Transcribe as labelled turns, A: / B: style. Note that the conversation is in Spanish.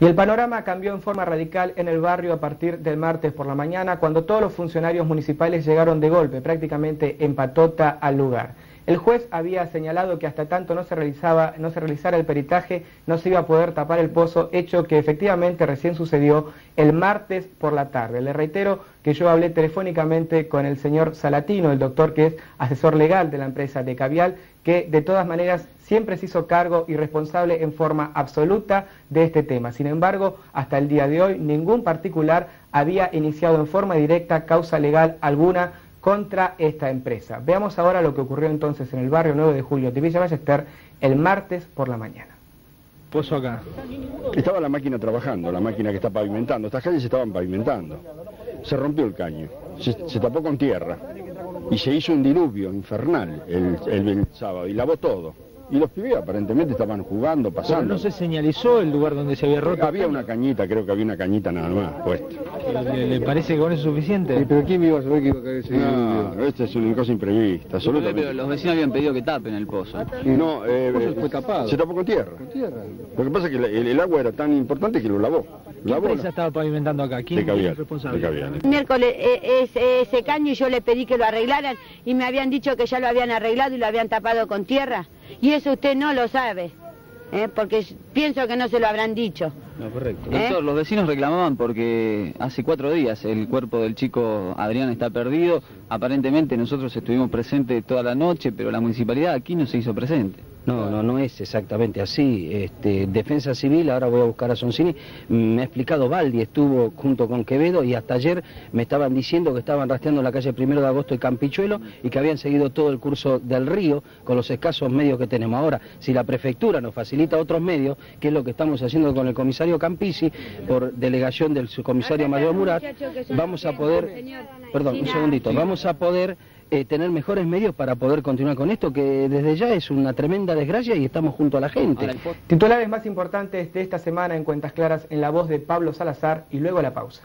A: Y el panorama cambió en forma radical en el barrio a partir del martes por la mañana, cuando todos los funcionarios municipales llegaron de golpe, prácticamente en patota al lugar. El juez había señalado que hasta tanto no se, realizaba, no se realizara el peritaje, no se iba a poder tapar el pozo, hecho que efectivamente recién sucedió el martes por la tarde. Le reitero que yo hablé telefónicamente con el señor Salatino, el doctor que es asesor legal de la empresa de Cavial, que de todas maneras siempre se hizo cargo y responsable en forma absoluta de este tema. Sin embargo, hasta el día de hoy ningún particular había iniciado en forma directa causa legal alguna contra esta empresa. Veamos ahora lo que ocurrió entonces en el barrio 9 de julio de Villa Ballester el martes por la mañana.
B: Pozo acá.
C: Estaba la máquina trabajando, la máquina que está pavimentando. Estas calles se estaban pavimentando. Se rompió el caño, se, tapó con tierra y se hizo un diluvio infernal el, el sábado y lavó todo. Y los pibes aparentemente estaban jugando, pasando.
B: no se señalizó el lugar donde se había roto.
C: Había una cañita, creo que había una cañita nada más puesta.
B: ¿Le, parece que con eso es suficiente?
C: pero ¿quién iba a saber que iba a caer ese No, esta es una cosa imprevista, absolutamente.
D: Pero los vecinos habían pedido que tapen el pozo.
C: No, eh, fue tapado. Se tapó con tierra. Con tierra. Lo que pasa es que el, agua era tan importante que lo lavó.
B: ¿Qué empresa estaba pavimentando acá? ¿Quién
C: es el responsable? De
E: Miércoles eh, ese caño y yo le pedí que lo arreglaran y me habían dicho que ya lo habían arreglado y lo habían tapado con tierra. Y eso usted no lo sabe, ¿eh? porque pienso que no se lo habrán dicho.
D: No, correcto. ¿Eh? Doctor, los vecinos reclamaban porque hace cuatro días el cuerpo del chico Adrián está perdido. Aparentemente nosotros estuvimos presentes toda la noche, pero la municipalidad aquí no se hizo presente.
F: No, no, no es exactamente así. Este, Defensa Civil, ahora voy a buscar a Soncini, me ha explicado Baldi, estuvo junto con Quevedo y hasta ayer me estaban diciendo que estaban rastreando la calle Primero de Agosto y Campichuelo y que habían seguido todo el curso del río con los escasos medios que tenemos ahora. Si la prefectura nos facilita otros medios, que es lo que estamos haciendo con el comisario Campisi, por delegación del subcomisario Mayor Murat, vamos a poder, perdón, un segundito, vamos a poder eh, tener mejores medios para poder continuar con esto, que desde ya es una tremenda desgracia y estamos junto a la gente.
A: Titulares más importantes de esta semana en Cuentas Claras en la voz de Pablo Salazar y luego la pausa.